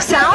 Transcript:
sound